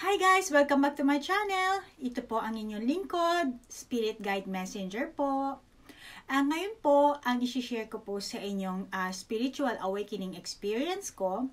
Hi guys! Welcome back to my channel. Ito po ang inyong lingkod, Spirit Guide Messenger po. Uh, ngayon po, ang isi-share ko po sa inyong uh, spiritual awakening experience ko,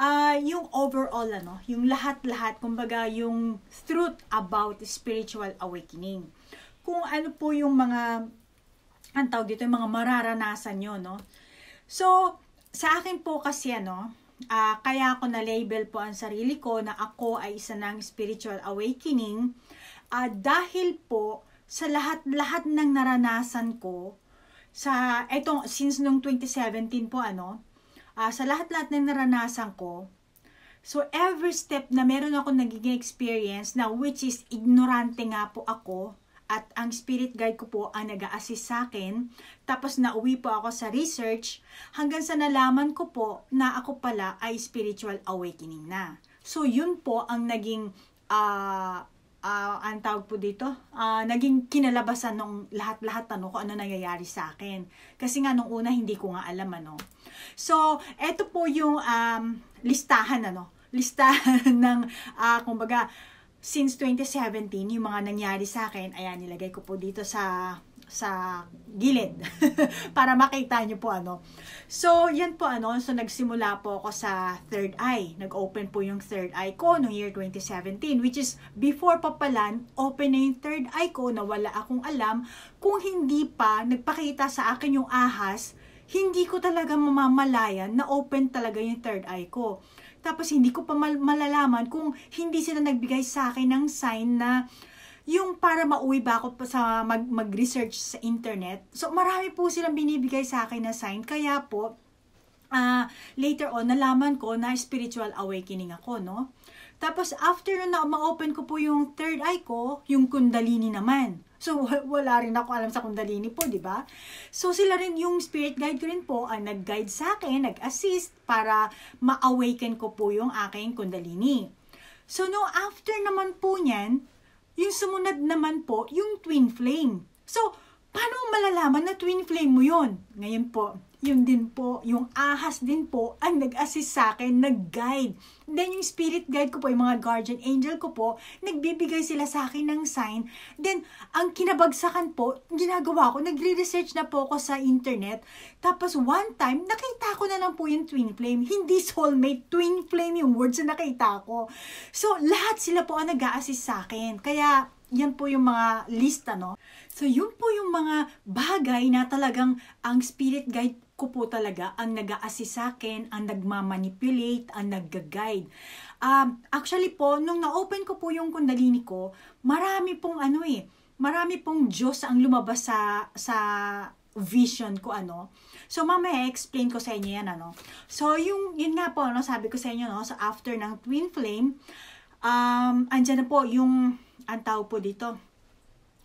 uh, yung overall, ano, yung lahat-lahat, kumbaga yung truth about spiritual awakening. Kung ano po yung mga, ang tawag dito, yung mga mararanasan nyo, no? So, sa akin po kasi, ano, Uh, kaya ako na-label po ang sarili ko na ako ay isa ng spiritual awakening. Uh, dahil po sa lahat-lahat ng naranasan ko sa etong since nung 2017 po ano uh, sa lahat-lahat ng naranasan ko so every step na meron ako nagiging experience na which is ignorante nga po ako at ang spirit guide ko po ang nag assist sa akin. Tapos nauwi po ako sa research hanggang sa nalaman ko po na ako pala ay spiritual awakening na. So yun po ang naging uh, uh, ang tawag po dito, uh, naging kinalabasan ng lahat-lahat ano kung ano nangyayari sa akin. Kasi nga nung una hindi ko nga alam ano. So, eto po yung um, listahan ano, listahan ng uh, kumbaga since 2017, yung mga nangyari sa akin, ayan, nilagay ko po dito sa sa gilid para makita niyo po ano. So, yan po ano, so nagsimula po ako sa third eye. Nag-open po yung third eye ko noong year 2017 which is before pa pala open na yung third eye ko na wala akong alam kung hindi pa nagpakita sa akin yung ahas, hindi ko talaga mamamalayan na open talaga yung third eye ko. Tapos hindi ko pa mal- malalaman kung hindi sila nagbigay sa akin ng sign na yung para mauwi ba ako sa mag- mag-research sa internet. So marami po silang binibigay sa akin na sign. Kaya po, uh, later on, nalaman ko na spiritual awakening ako, no? Tapos after na ma-open ko po yung third eye ko, yung kundalini naman. So, wala rin ako alam sa Kundalini po, di ba? So, sila rin yung spirit guide ko rin po ang nag-guide sa akin, nag-assist para ma-awaken ko po yung aking Kundalini. So, no, after naman po niyan, yung sumunod naman po, yung twin flame. So, paano malalaman na twin flame mo yon? Ngayon po, yun din po, yung ahas din po ang nag-assist sa akin, nag-guide. Then yung spirit guide ko po, yung mga guardian angel ko po, nagbibigay sila sa akin ng sign. Then, ang kinabagsakan po, ginagawa ko, nagre-research na po ako sa internet. Tapos one time, nakita ko na lang po yung twin flame. Hindi soulmate, twin flame yung words na nakita ko. So, lahat sila po ang nag-assist sa akin. Kaya, yan po yung mga lista, no? So, yun po yung mga bagay na talagang ang spirit guide ko po talaga ang nag sa akin, ang nagmamanipulate, ang nag-guide. Um, actually po, nung na-open ko po yung kundalini ko, marami pong ano eh, marami pong Diyos ang lumabas sa, sa vision ko ano. So mamaya explain ko sa inyo yan ano. So yung yun nga po ano sabi ko sa inyo no, so after ng twin flame um andyan na po yung ang tawag po dito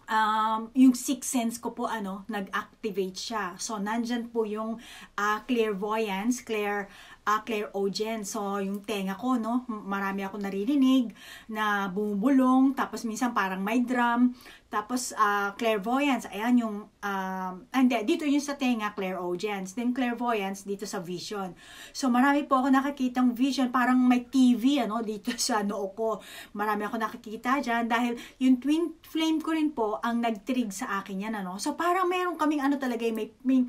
um, yung sixth sense ko po ano, nag-activate siya. So, nandyan po yung uh, clairvoyance, clair, uh, clairaudience. So, yung tenga ko, no, marami ako naririnig na bumubulong, tapos minsan parang may drum, tapos uh, clairvoyance, ayan yung, uh, hindi, dito yung sa tenga, clairaudience. Then clairvoyance dito sa vision. So marami po ako nakikitang vision, parang may TV ano, dito sa noo ko. Marami ako nakikita dyan dahil yung twin flame ko rin po ang nag-trig sa akin yan. Ano? So parang meron kaming ano talaga, may, may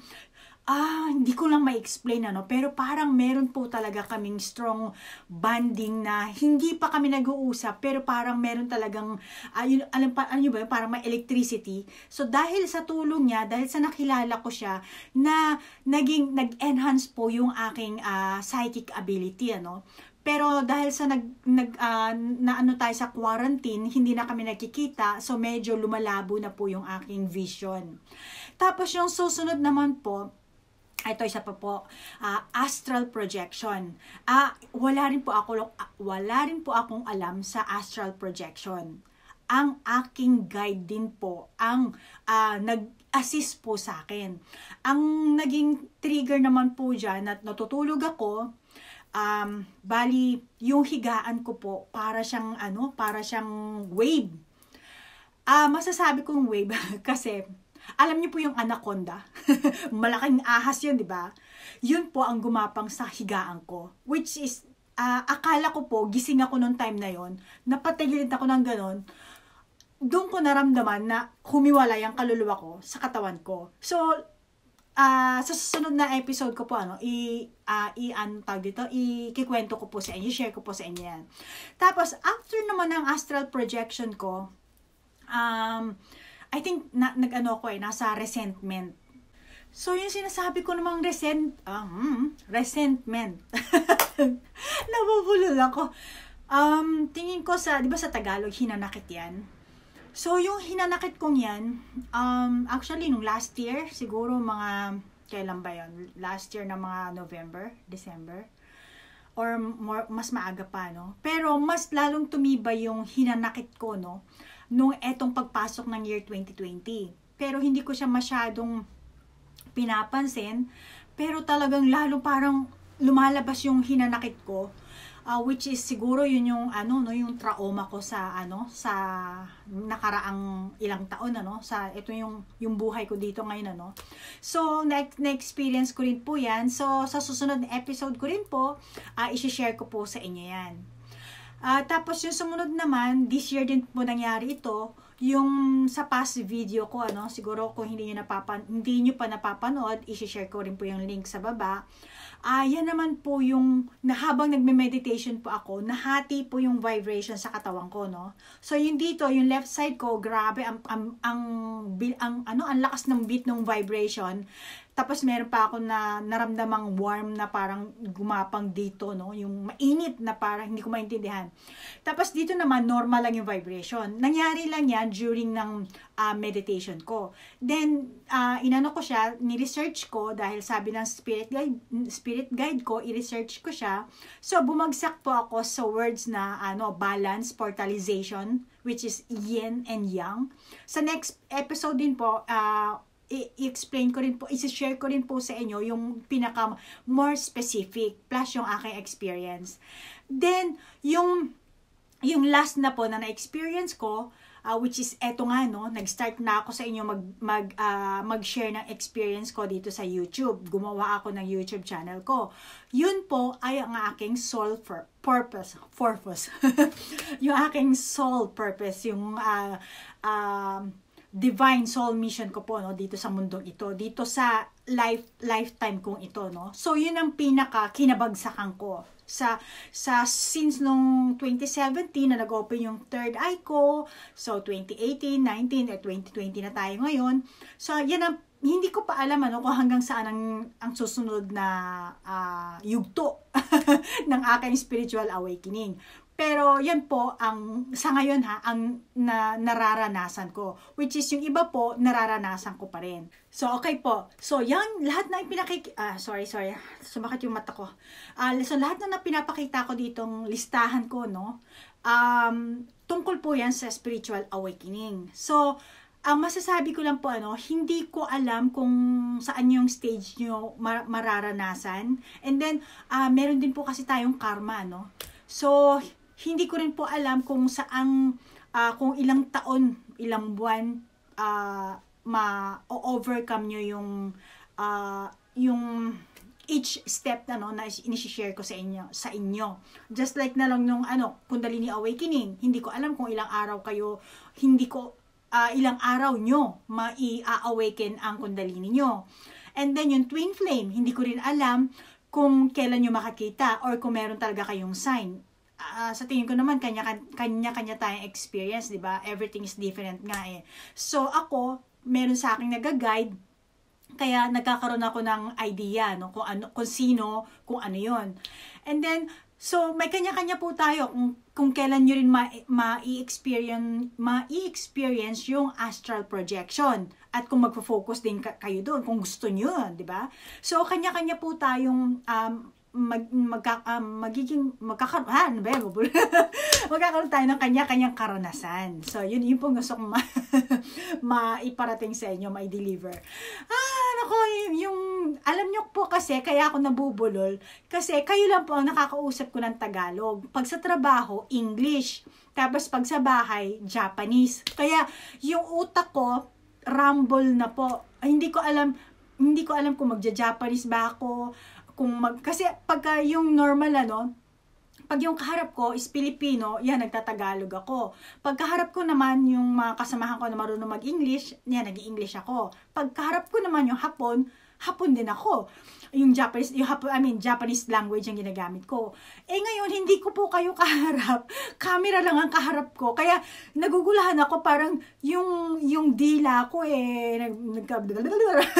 ah, hindi ko lang ma-explain ano, pero parang meron po talaga kaming strong bonding na hindi pa kami nag-uusap, pero parang meron talagang, uh, yun, alam pa, ano ba, parang may electricity. So, dahil sa tulong niya, dahil sa nakilala ko siya, na naging, nag-enhance po yung aking uh, psychic ability, ano. Pero dahil sa nag, nag uh, na ano tayo sa quarantine, hindi na kami nakikita, so medyo lumalabo na po yung aking vision. Tapos yung susunod naman po, ito isa pa po, uh, astral projection. Uh, wala rin po ako wala rin po akong alam sa astral projection. Ang aking guide din po ang uh, nag-assist po sa akin. Ang naging trigger naman po diyan at natutulog ako, um, bali yung higaan ko po para siyang ano, para siyang wave. Ah, uh, masasabi kong wave kasi alam niyo po yung anaconda? Malaking ahas yun, di ba? Yun po ang gumapang sa higaan ko. Which is, uh, akala ko po, gising ako noong time na yon napatagilid ako ng ganon, doon ko naramdaman na humiwalay ang kaluluwa ko sa katawan ko. So, uh, sa susunod na episode ko po, ano, i, uh, i, ano tawag dito, ikikwento ko po sa inyo, share ko po sa inyo yan. Tapos, after naman ng astral projection ko, um, I think, na, nag-ano ko eh, nasa resentment. So, yung sinasabi ko namang resent, hmm, resentment. Nabubulol ako. Um, tingin ko sa, di ba sa Tagalog, hinanakit yan? So, yung hinanakit kong yan, um, actually, nung last year, siguro mga, kailan ba yon Last year na mga November, December, or more, mas maaga pa, no? Pero, mas lalong tumibay yung hinanakit ko, no? Nung etong pagpasok ng year 2020. Pero, hindi ko siya masyadong pinapansin. Pero, talagang lalo parang lumalabas yung hinanakit ko uh, which is siguro yun yung ano no yung trauma ko sa ano sa nakaraang ilang taon ano sa ito yung yung buhay ko dito ngayon ano so na, na experience ko rin po yan so sa susunod na episode ko rin po uh, i-share ko po sa inyo yan uh, tapos yung sumunod naman this year din po nangyari ito yung sa past video ko ano siguro kung hindi niyo napapan hindi niyo pa napapanood i-share ko rin po yung link sa baba Ah, yan naman po yung na habang nagme-meditation po ako, nahati po yung vibration sa katawan ko, no? So yung dito, yung left side ko, grabe ang ang, ang, ang ano, ang lakas ng beat ng vibration. Tapos meron pa ako na naramdamang warm na parang gumapang dito, no? Yung mainit na parang hindi ko maintindihan. Tapos dito naman, normal lang yung vibration. Nangyari lang yan during ng uh, meditation ko. Then, uh, inano ko siya, ni-research ko dahil sabi ng spirit guide, spirit guide ko, i-research ko siya. So, bumagsak po ako sa words na ano, balance, portalization, which is yin and yang. Sa next episode din po, uh, i-explain ko rin po, i-share ko rin po sa inyo yung pinaka more specific plus yung aking experience. Then, yung yung last na po na na-experience ko, uh, which is eto nga no, nag-start na ako sa inyo mag mag uh, mag-share ng experience ko dito sa YouTube. Gumawa ako ng YouTube channel ko. Yun po ay ang aking soul for purpose, purpose. yung aking soul purpose, yung uh, uh, divine soul mission ko po no dito sa mundong ito dito sa life lifetime kong ito no. So yun ang pinaka kinabagsakan ko. Sa sa since nung 2017 na nag-open yung third eye ko so 2018 19 at 2020 na tayo ngayon. So yan ang hindi ko pa alam ano kung hanggang saan ang ang susunod na uh, yugto ng aking spiritual awakening. Pero yan po ang sa ngayon ha ang na, nararanasan ko which is yung iba po nararanasan ko pa rin. So okay po. So yan lahat na ipinakik ah sorry sorry sumakit yung mata ko. Uh, so lahat na, na pinapakita ko ditong listahan ko no um tungkol po yan sa spiritual awakening. So ang masasabi ko lang po ano, hindi ko alam kung saan yung stage nyo mar- mararanasan. And then, uh, meron din po kasi tayong karma, no? So, hindi ko rin po alam kung saang uh, kung ilang taon, ilang buwan uh, ma-overcome nyo yung uh, yung each step na no na ini-share ko sa inyo sa inyo. Just like na lang nung ano Kundalini awakening. Hindi ko alam kung ilang araw kayo hindi ko uh, ilang araw nyo mai-awaken ang Kundalini nyo. And then yung twin flame hindi ko rin alam kung kailan nyo makakita or kung meron talaga kayong sign uh, sa tingin ko naman kanya kanya tayong experience, 'di ba? Everything is different nga eh. So ako, meron sa akin nag-guide kaya nagkakaroon ako ng idea no kung ano kung sino, kung ano 'yon. And then So, may kanya-kanya po tayo kung, kung kailan nyo rin ma-i-experience ma ma-i-experience yung astral projection at kung magfo-focus din kayo doon kung gusto niyo, 'di ba? So, kanya-kanya po tayong um, mag, magka, um, magiging magkakaroon ha, ano ba yan? magkakaroon tayo ng kanya-kanyang karanasan. So, yun, yun po gusto kong ma, maiparating sa inyo, mai-deliver. Ah, nako, yung, yung, alam nyo po kasi, kaya ako nabubulol, kasi kayo lang po ang nakakausap ko ng Tagalog. Pag sa trabaho, English. Tapos pag sa bahay, Japanese. Kaya, yung utak ko, rumble na po. Ay, hindi ko alam, hindi ko alam kung magja-Japanese ba ako, kung mag, kasi pagka yung normal ano, pag yung kaharap ko is Pilipino, yan, nagtatagalog ako. Pag kaharap ko naman yung mga kasamahan ko na marunong mag-English, yan, nag-English ako. Pag kaharap ko naman yung Hapon, Hapon din ako. Yung Japanese, yung Hapon, I mean, Japanese language yung ginagamit ko. Eh ngayon, hindi ko po kayo kaharap. Camera lang ang kaharap ko. Kaya, nagugulahan ako parang yung, yung dila ko eh, nag, nagka,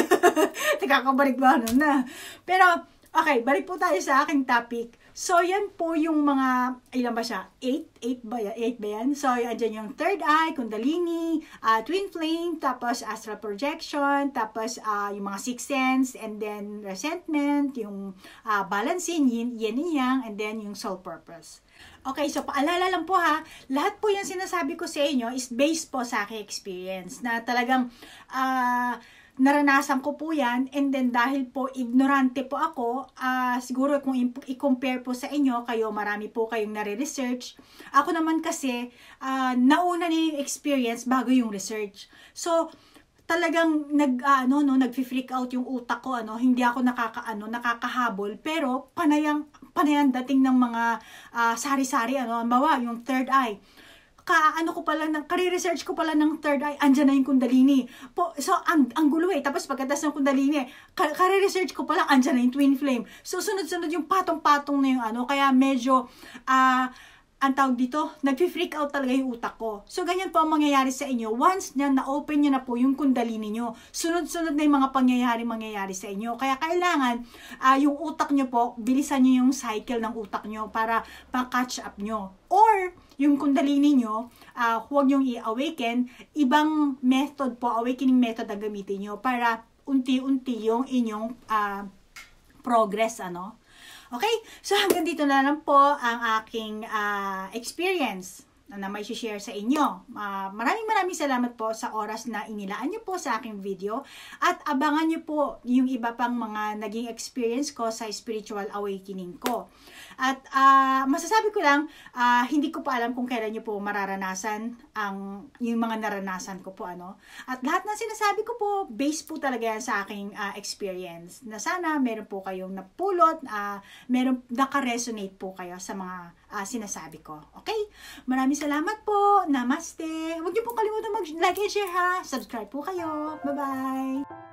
nagkakabalik ba ano na. Pero, okay, balik po tayo sa aking topic So, yan po yung mga, ilan ba siya? 8? 8 ba yan? 8 ba yan? So, andyan yung third eye, kundalini, uh, twin flame, tapos astral projection, tapos uh, yung mga sixth sense, and then resentment, yung uh, balancing, yin, yin and yang, and then yung soul purpose. Okay, so paalala lang po ha, lahat po yung sinasabi ko sa inyo is based po sa aking experience na talagang uh, naranasan ko po yan and then dahil po ignorante po ako, uh, siguro kung i-compare po sa inyo, kayo marami po kayong nare-research. Ako naman kasi, uh, nauna na yung experience bago yung research. So, talagang nag uh, ano no nagfi-freak out yung utak ko ano hindi ako nakakaano nakakahabol pero panayang panayang dating ng mga uh, sari-sari ano bawa yung third eye ka-ano ko pala, ng, kare-research ko pala ng third eye, andyan na yung kundalini. Po, so, ang, ang gulo eh. Tapos pagkatas ng kundalini, kare-research ko pala, andyan na yung twin flame. So, sunod-sunod yung patong-patong na yung ano, kaya medyo, ah, uh, ang tawag dito, nag-freak out talaga yung utak ko. So, ganyan po ang mangyayari sa inyo. Once na na-open nyo na po yung kundalini nyo, sunod-sunod na yung mga pangyayari mangyayari sa inyo. Kaya kailangan, uh, yung utak nyo po, bilisan nyo yung cycle ng utak nyo para pa-catch up nyo. Or, yung kundalini nyo, uh, huwag nyong i-awaken, ibang method po, awakening method ang gamitin nyo para unti-unti yung inyong uh, progress, ano, Okay? So hanggang dito na lang po ang aking uh, experience na may share sa inyo. Uh, maraming maraming salamat po sa oras na inilaan nyo po sa aking video at abangan nyo po yung iba pang mga naging experience ko sa spiritual awakening ko. At uh, masasabi ko lang, uh, hindi ko pa alam kung kailan nyo po mararanasan ang yung mga naranasan ko po ano. At lahat ng sinasabi ko po, based po talaga yan sa aking uh, experience. Na sana meron po kayong napulot, uh, meron naka-resonate po kayo sa mga uh, sinasabi ko. Okay? Maraming salamat po. Namaste. Huwag niyo po kalimutan mag-like and share ha. Subscribe po kayo. Bye-bye.